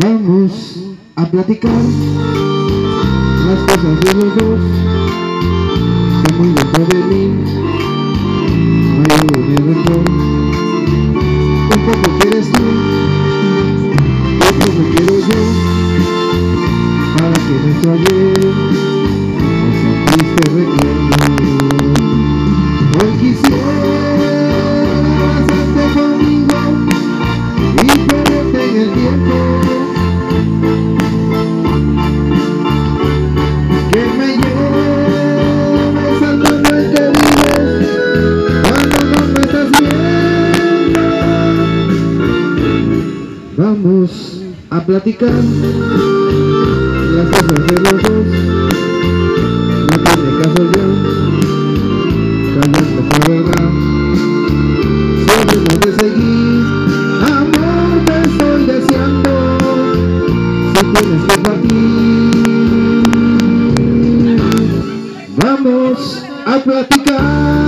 Vamos a platicar las cosas de los dos. Que muy dentro de mí no hay duda ni rencor. Un poco quieres tú, un poco quiero yo. Para que nuestro ayer no sea triste recuerdo. Hoy quisiera hacerte conmigo Vamos a platicar las cosas de los dos. No tiene caso ya, cambiaste tu verdad. Solo no te seguís, amor te estoy deseando. Si tienes que partir, vamos a platicar.